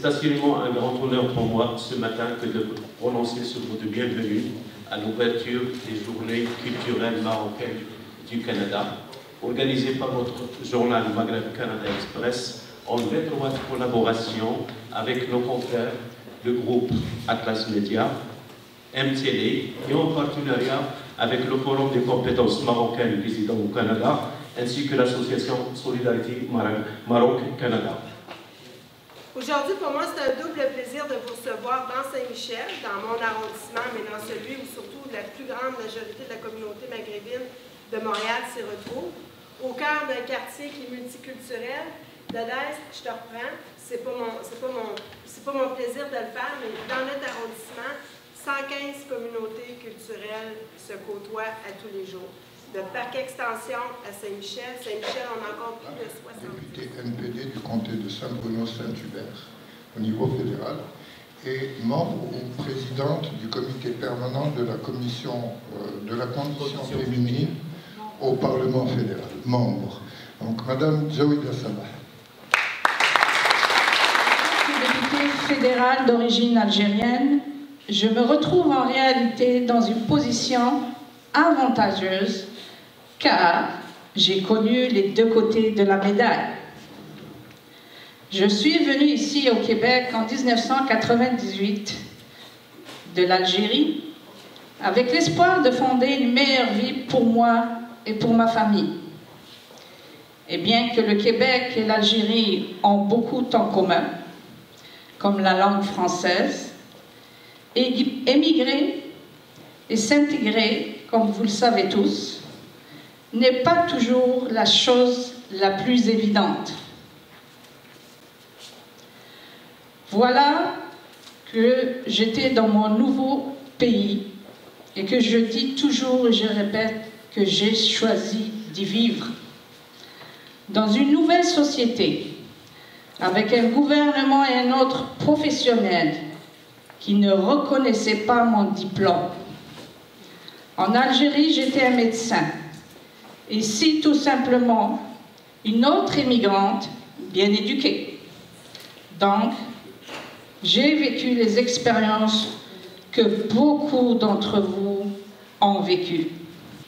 C'est assurément un grand honneur pour moi ce matin que de prononcer ce mot de bienvenue à l'ouverture des journées culturelles marocaines du Canada, organisées par notre journal Maghreb Canada Express en étroite collaboration avec nos confrères du groupe Atlas Media, MTL et en partenariat avec le Forum des compétences marocaines résidant au Canada ainsi que l'association Solidarité Maroc-Canada. Aujourd'hui, pour moi, c'est un double plaisir de vous recevoir dans Saint-Michel, dans mon arrondissement, mais dans celui où surtout la plus grande majorité de la communauté maghrébine de Montréal s'y retrouve, au cœur d'un quartier qui est multiculturel. Dadaïs, je te reprends, c'est pas, pas, mon, pas mon plaisir de le faire, mais dans notre arrondissement, 115 communautés culturelles se côtoient à tous les jours de Parc Extension à Saint-Michel. Saint-Michel, on a encore plus de 60. Député NPD du comté de Saint-Bruno-Saint-Hubert au niveau fédéral et membre ou présidente du comité permanent de la commission euh, de la condition féminine au Parlement fédéral. Membre. Donc, Madame Zoé Dassaba. Députée fédérale d'origine algérienne, je me retrouve en réalité dans une position avantageuse car j'ai connu les deux côtés de la médaille. Je suis venue ici au Québec en 1998 de l'Algérie avec l'espoir de fonder une meilleure vie pour moi et pour ma famille. Et bien que le Québec et l'Algérie ont beaucoup en commun, comme la langue française, émigrer et s'intégrer, comme vous le savez tous, n'est pas toujours la chose la plus évidente. Voilà que j'étais dans mon nouveau pays et que je dis toujours et je répète que j'ai choisi d'y vivre. Dans une nouvelle société, avec un gouvernement et un autre professionnel qui ne reconnaissaient pas mon diplôme. En Algérie, j'étais un médecin Ici, tout simplement, une autre immigrante bien éduquée. Donc, j'ai vécu les expériences que beaucoup d'entre vous ont vécues.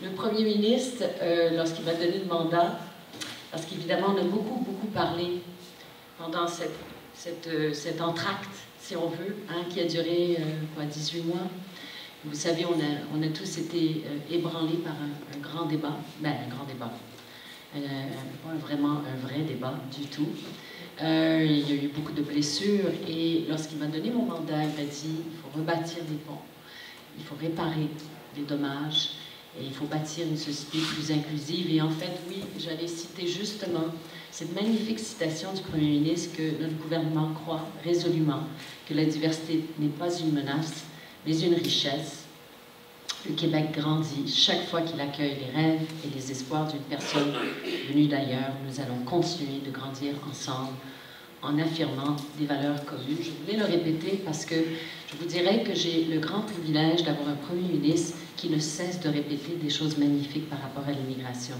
Le Premier ministre, euh, lorsqu'il m'a donné le mandat, parce qu'évidemment, on a beaucoup, beaucoup parlé pendant euh, cet entracte, si on veut, hein, qui a duré euh, 18 mois, vous savez, on a, tous été euh, ébranlés par un, grand débat. Ben, un grand débat. Euh, pas vraiment un vrai débat du tout. Euh, il y a eu beaucoup de blessures et lorsqu'il m'a donné mon mandat, il m'a dit il faut rebâtir des ponts, il faut réparer les dommages et il faut bâtir une société plus inclusive. Et en fait, oui, j'allais citer justement cette magnifique citation du Premier ministre que notre gouvernement croit résolument que la diversité n'est pas une menace, mais une richesse. Le Québec grandit chaque fois qu'il accueille les rêves et les espoirs d'une personne venue d'ailleurs. Nous allons continuer de grandir ensemble en affirmant des valeurs communes. Je voulais le répéter parce que je vous dirais que j'ai le grand privilège d'avoir un Premier ministre qui ne cesse de répéter des choses magnifiques par rapport à l'immigration.